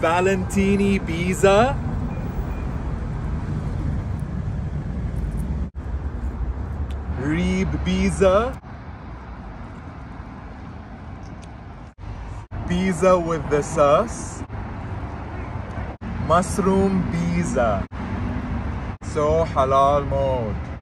Valentini pizza. Reeb pizza. Pizza with the sauce. Mushroom pizza. So halal mode.